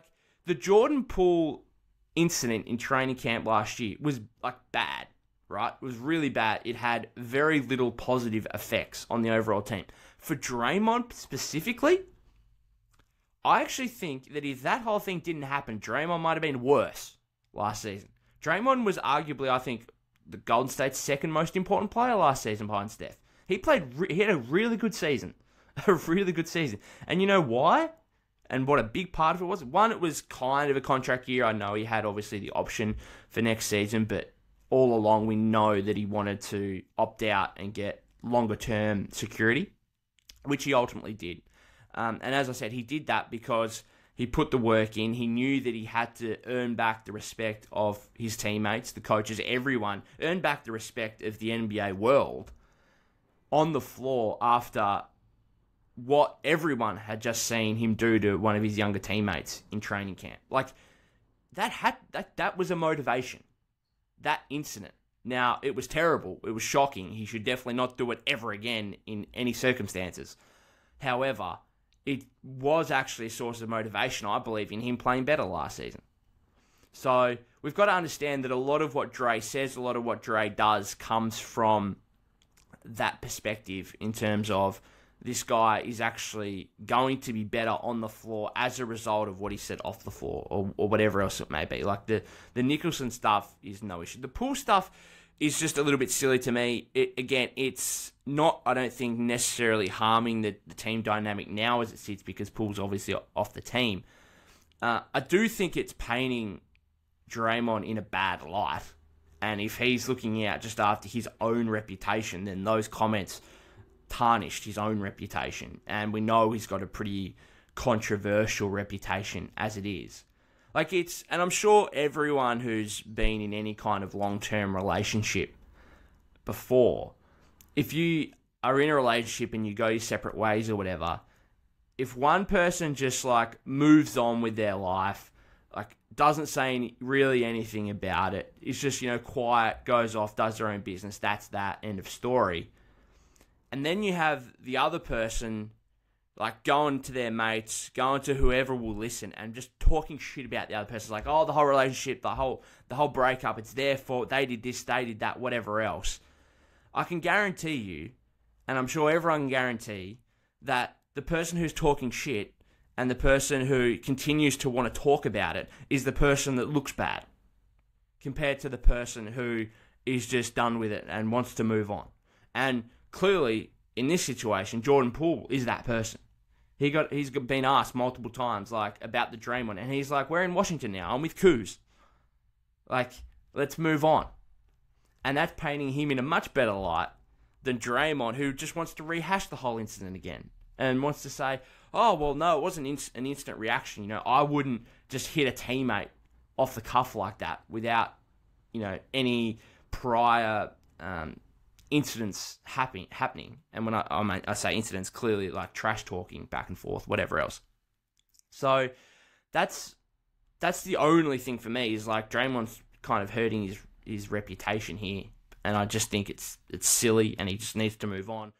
Like the Jordan Poole incident in training camp last year was like bad, right? It was really bad. It had very little positive effects on the overall team. For Draymond specifically, I actually think that if that whole thing didn't happen, Draymond might have been worse last season. Draymond was arguably, I think, the Golden State's second most important player last season behind Steph. He played, re- he had a really good season, a really good season. And you know why? And what a big part of it was. One, it was kind of a contract year. I know he had obviously the option for next season, but all along we know that he wanted to opt out and get longer term security, which he ultimately did. Um, and as I said, he did that because he put the work in. He knew that he had to earn back the respect of his teammates, the coaches, everyone, earn back the respect of the NBA world on the floor after what everyone had just seen him do to one of his younger teammates in training camp. Like that had that that was a motivation. That incident. Now, it was terrible. It was shocking. He should definitely not do it ever again in any circumstances. However, it was actually a source of motivation, I believe, in him playing better last season. So we've got to understand that a lot of what Dre says, a lot of what Dre does comes from that perspective in terms of this guy is actually going to be better on the floor as a result of what he said off the floor or, or whatever else it may be. Like the, the Nicholson stuff is no issue. The Poole stuff is just a little bit silly to me. It, again, it's not, I don't think, necessarily harming the, the team dynamic now as it sits because Poole's obviously off the team. Uh, I do think it's painting Draymond in a bad light. And if he's looking out just after his own reputation, then those comments tarnished his own reputation. And we know he's got a pretty controversial reputation as it is. Like it's, and I'm sure everyone who's been in any kind of long term relationship before, if you are in a relationship and you go your separate ways or whatever, if one person just like moves on with their life, like doesn't say any, really anything about it, it's just, you know, quiet, goes off, does their own business, that's that, end of story. And then you have the other person like going to their mates, going to whoever will listen, and just talking shit about the other person. Like, oh, the whole relationship, the whole the whole breakup, it's their fault. They did this, they did that, whatever else. I can guarantee you, and I'm sure everyone can guarantee that the person who's talking shit and the person who continues to want to talk about it is the person that looks bad compared to the person who is just done with it and wants to move on. And clearly, in this situation, Jordan Poole is that person. He got he's been asked multiple times like about the Draymond, and he's like, "We're in Washington now. I'm with Kuz. Like, let's move on." And that's painting him in a much better light than Draymond, who just wants to rehash the whole incident again and wants to say, "Oh, well, no, it wasn't inst- an instant reaction. You know, I wouldn't just hit a teammate off the cuff like that without, you know, any prior." Um, incidents happen, happening. And when I, I, mean, I say incidents, clearly like trash talking back and forth, whatever else. So that's that's the only thing for me is like Draymond's kind of hurting his his reputation here, and I just think it's it's silly, and he just needs to move on.